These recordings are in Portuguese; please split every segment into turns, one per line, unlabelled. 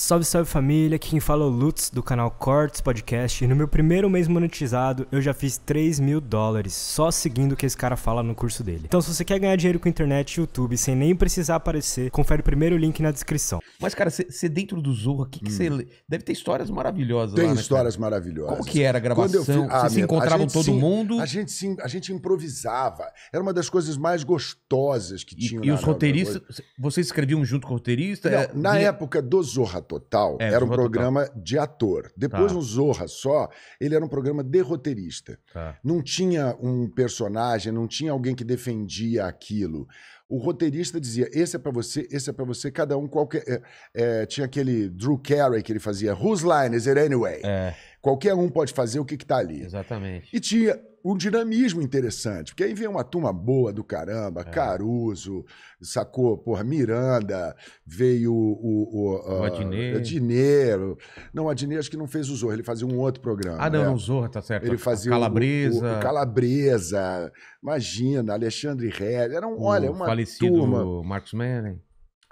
Salve, salve família, aqui quem fala é o Lutz do canal Cortes Podcast. E no meu primeiro mês monetizado, eu já fiz 3 mil dólares só seguindo o que esse cara fala no curso dele. Então, se você quer ganhar dinheiro com internet e YouTube sem nem precisar aparecer, confere o primeiro link na descrição.
Mas, cara, você dentro do Zorro, o que você. Deve ter histórias maravilhosas
Hum. Tem
lá, né,
histórias
cara?
maravilhosas.
Como que era a gravação?
Ah,
Vocês se
meu, a
encontravam todo
sim-
mundo?
A gente, sim, a gente improvisava. Era uma das coisas mais gostosas que
E,
tinham.
e
na-
os roteiristas, vocês escreviam junto com o roteirista?
Não,
É,
na
vinha-
época do Zorra Total,
É,
era um programa de ator. Depois,
Tá.
no Zorra só, ele era um programa de roteirista.
Tá.
Não tinha um personagem, não tinha alguém que defendia aquilo. O roteirista dizia: esse é pra você, esse é pra você, cada um qualquer. é, é, tinha aquele Drew Carey que ele fazia: Whose line is it anyway?
É,
Qualquer um pode fazer o que, que tá ali.
exatamente.
E tinha um dinamismo interessante, porque aí vem uma turma boa do caramba,
É.
Caruso, sacou, porra, Miranda, veio o... O,
O Adnet.
Adnet. Não, o Adnet acho que não fez o Zorro, ele fazia um outro programa.
Ah, não,
né?
não, Zorra, tá certo.
Ele fazia o-
Calabresa.
O, o, Calabresa, imagina, Alexandre Red, era um,
o
olha, uma
falecido
turma.
Marcos Meren.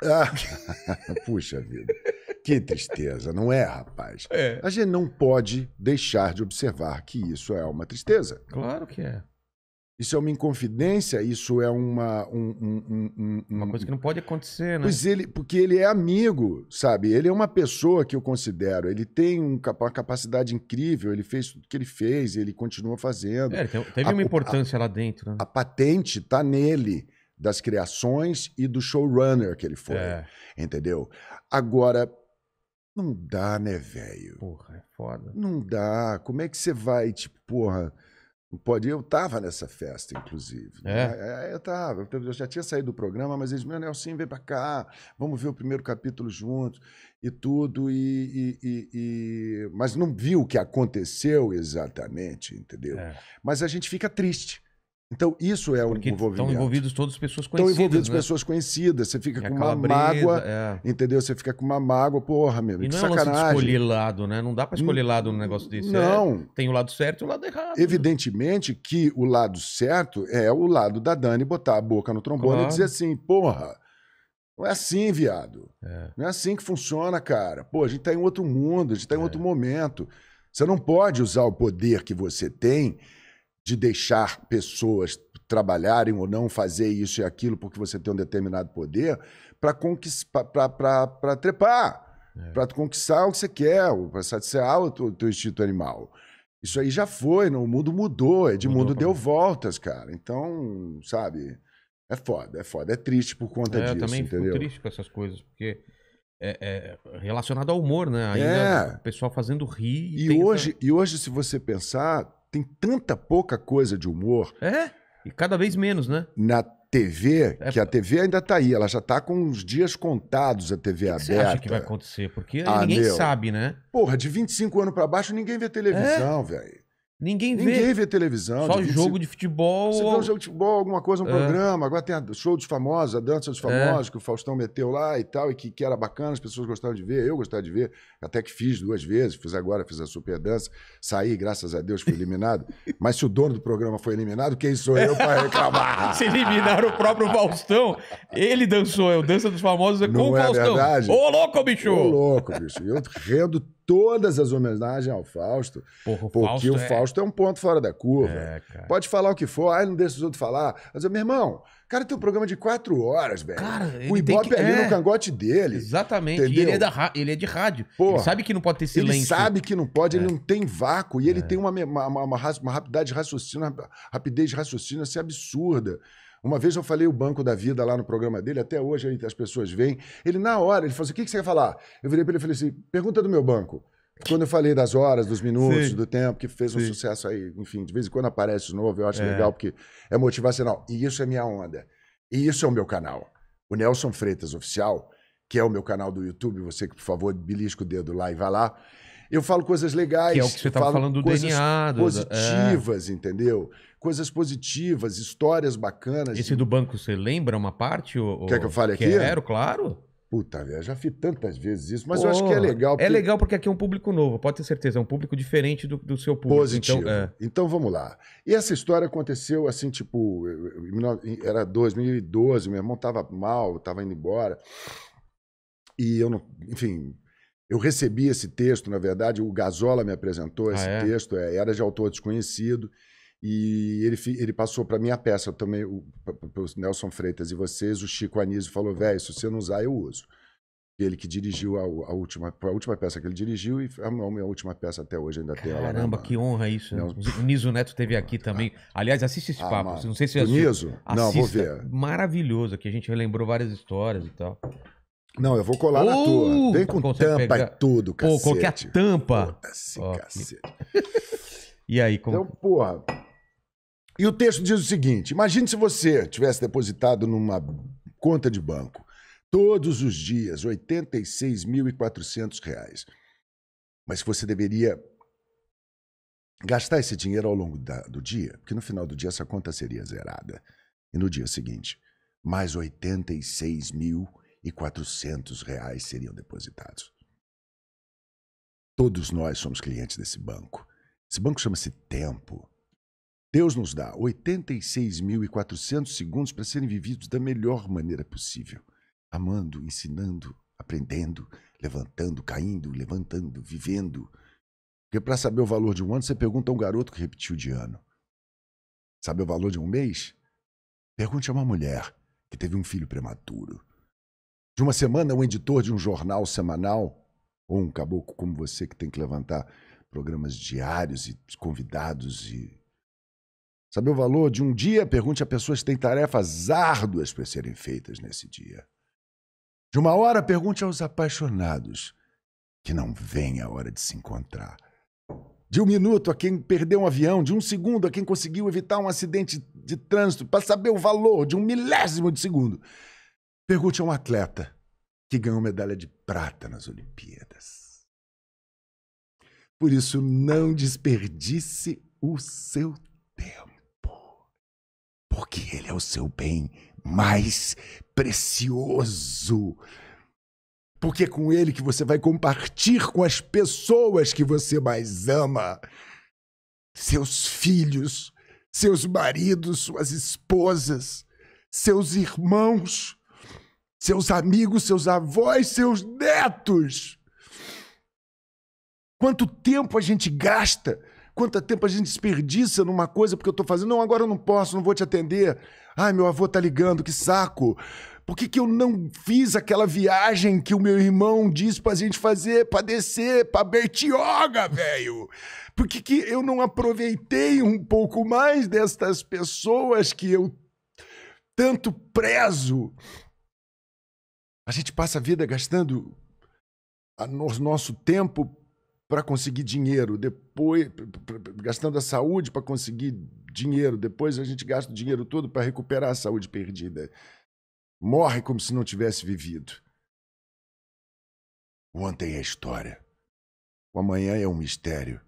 Ah, puxa vida, que tristeza, não é, rapaz?
É.
A gente não pode deixar de observar que isso é uma tristeza.
Claro que é.
Isso é uma inconfidência, isso é uma. um- um- um- um-
Uma
um-
coisa que não pode acontecer, né?
Pois ele, porque ele é amigo, sabe? Ele é uma pessoa que eu considero. Ele tem um uma capacidade incrível, ele fez tudo que ele fez, ele continua fazendo.
É, teve
A-
uma importância lá dentro, né?
A patente tá nele, das criações e do showrunner que ele foi.
É,
Entendeu? Agora, não dá, né, velho?
porra, é foda.
Não dá. Como é que você vai, tipo, porra. Não pode. Eu tava nessa festa, inclusive.
É?
né? É, eu tava. Eu já tinha saído do programa, mas eles, meu Nelson, vem pra cá, vamos ver o primeiro capítulo juntos e tudo. E, e- e- e- Mas não viu o que aconteceu exatamente, entendeu?
É.
Mas a gente fica triste. Então, isso é o
Porque estão
envolvimento.
envolvidos todas pessoas
Estão
conhecidas,
envolvidos
né?
pessoas conhecidas. Você fica
é
com uma mágoa,
é.
entendeu? Você fica com uma mágoa, porra, meu,
E
que
não é lance
sacanagem.
escolher lado, né? Não dá pra escolher lado num negócio desse.
Não.
É, tem o lado certo e o lado errado. né?
Evidentemente que o lado certo é o lado da Dani botar a boca no trombone
Claro.
e dizer assim, porra, não é assim, viado.
É.
Não é assim que funciona, cara. Pô, a gente tá em outro mundo, a gente tá em
É.
outro momento. Você não pode usar o poder que você tem de deixar pessoas trabalharem ou não fazer isso e aquilo porque você tem um determinado poder para trepar,
É.
para conquistar o que você quer, para satisfazer o teu, teu instinto animal. Isso aí já foi, no- o mundo mudou, Edmundo
Mudou,
deu
pô.
voltas, cara. Então, sabe, é foda, é foda, é triste por conta
É, eu
disso,
também
entendeu?
fico triste com essas coisas, porque é, é relacionado ao humor, né? Ainda
É.
o pessoal fazendo rir.
E
tem
hoje, e hoje, se você pensar, tem tanta pouca coisa de humor
É, e cada vez menos, né?
na TV,
É,
que a TV ainda tá aí, ela já tá com uns dias contados a TV
que você
aberta.
acha que vai acontecer? Porque
Ah,
ninguém
meu.
sabe, né?
Porra, de 25 anos pra baixo ninguém vê televisão, velho.
Ninguém vê.
Ninguém vê televisão.
Só
de 25
jogo de futebol.
Você vê um jogo de futebol, alguma coisa, um
É.
programa. Agora tem a show dos famosos, a dança dos
É.
famosos, que o Faustão meteu lá e tal, e que, que era bacana, as pessoas gostaram de ver, eu gostava de ver, até que fiz duas vezes, fiz agora, fiz a super dança, saí, graças a Deus, fui eliminado. Mas se o dono do programa foi eliminado, quem sou eu para reclamar?
Se eliminaram o próprio Faustão. Ele dançou, é o Dança dos Famosos é com
Não
o
é
Faustão.
verdade?
Ô, louco, bicho!
Ô, louco, bicho. Eu rendo todas as homenagens ao Fausto,
Porra, o
porque o
é-
Fausto é um ponto fora da curva.
É.
Pode falar o que for, aí não deixa os outros falar. Mas, meu irmão, o cara tem um programa de quatro horas, velho.
Cara,
o Ibope
que-
ali
é.
no cangote dele.
Exatamente. E ele é, da ra- ele é de rádio.
Porra.
Ele sabe que não pode ter silêncio.
Ele sabe que não pode,
É.
ele não tem vácuo. E ele tem uma, uma, uma, uma uma rapidez de raciocínio, rapidez de raciocínio assim, absurda. Uma vez eu falei o Banco da Vida lá no programa dele, até hoje as pessoas vêm. Ele, na hora, ele falou assim: o que, que você quer falar? Eu virei para ele e falei assim: pergunta do meu banco. Quando eu falei das horas, dos minutos,
Sim.
do tempo, que fez um
Sim.
sucesso aí, enfim, de vez em quando aparece de novo, eu acho
É.
legal, porque é motivacional. E isso é minha onda. E isso é o meu canal. O Nelson Freitas Oficial, que é o meu canal do YouTube, você que, por favor, belisca o dedo lá e vai lá. Eu falo coisas legais.
Que é o que você
eu
tava
falo
falando do
coisas
DNA. Do,
positivas, entendeu? Coisas positivas, histórias bacanas.
é. Esse do banco, você lembra uma parte? Ou,
Quer que eu fale aqui?
Quero, claro.
Puta, velho, já fiz tantas vezes isso, mas
Pô,
eu acho que é legal.
É
porque-
legal porque aqui é um público novo, pode ter certeza. É um público diferente do, do seu público.
Positivo.
Então, é.
Então vamos lá. E essa história aconteceu assim, tipo, eu- eu- em 19 era 2012, meu irmão tava mal, tava indo embora. E eu não, enfim, Eu recebi esse texto, na verdade, o Gazola me apresentou
Ah,
esse
é?
texto, é, era de autor desconhecido, e ele, ele passou para minha peça também, para o Nelson Freitas e vocês, o Chico Anísio falou, velho, se você não usar, eu uso. Ele que dirigiu a, a última, a última peça que ele dirigiu e a minha última peça até hoje ainda tem ela lá.
Caramba, que honra isso.
Não.
O Niso Neto esteve aqui também. Aliás, assiste esse
Ah,
papo. Não sei se você.
Niso? Não, vou ver.
Maravilhoso, aqui a gente relembrou várias histórias e tal.
Não, eu vou colar na
Uh,
tua. Vem com tampa
pegar-
e tudo,
Pô,
cacete.
coloquei a tampa.
Foda-se, cacete.
E aí, como.
Então, porra. E o texto diz o seguinte: imagine se você tivesse depositado numa conta de banco todos os dias 86.400 reais. Mas que você deveria gastar esse dinheiro ao longo da- do dia, porque no final do dia essa conta seria zerada. E no dia seguinte, mais R$ 86.400 reais seriam depositados. Todos nós somos clientes desse banco. Esse banco chama-se Tempo. Deus nos dá 86.400 segundos para serem vividos da melhor maneira possível. Amando, ensinando, aprendendo, levantando, caindo, levantando, vivendo. Porque para saber o valor de um ano, você pergunta a um garoto que repetiu de ano. Sabe o valor de um mês? Pergunte a uma mulher que teve um filho prematuro. De uma semana, um editor de um jornal semanal, ou um caboclo como você que tem que levantar programas diários e convidados e Saber o valor de um dia? Pergunte a pessoas que têm tarefas árduas para serem feitas nesse dia. De uma hora, pergunte aos apaixonados que não vem a hora de se encontrar. De um minuto a quem perdeu um avião, de um segundo a quem conseguiu evitar um acidente de trânsito, para saber o valor de um milésimo de segundo. Pergunte a um atleta que ganhou medalha de prata nas Olimpíadas. Por isso, não desperdice o seu tempo porque ele é o seu bem mais precioso. Porque é com ele que você vai compartilhar com as pessoas que você mais ama. Seus filhos, seus maridos, suas esposas, seus irmãos, seus amigos, seus avós, seus netos. Quanto tempo a gente gasta Quanto tempo a gente desperdiça numa coisa porque eu tô fazendo? Não, agora eu não posso, não vou te atender. Ai, meu avô tá ligando, que saco. Por que, que eu não fiz aquela viagem que o meu irmão disse pra gente fazer, pra descer, pra Bertioga, velho? Por que, que eu não aproveitei um pouco mais destas pessoas que eu tanto prezo? A gente passa a vida gastando a no- nosso tempo para conseguir dinheiro, depois gastando a saúde para conseguir dinheiro, depois a gente gasta o dinheiro todo para recuperar a saúde perdida. Morre como se não tivesse vivido. O ontem é história. O amanhã é um mistério.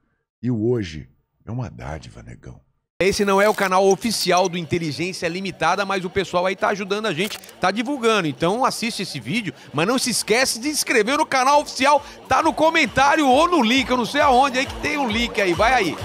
E o hoje é uma dádiva, negão.
Esse não é o canal oficial do Inteligência Limitada, mas o pessoal aí tá ajudando a gente, tá divulgando. Então assiste esse vídeo, mas não se esquece de se inscrever no canal oficial, tá no comentário ou no link, eu não sei aonde aí que tem um link aí, vai aí.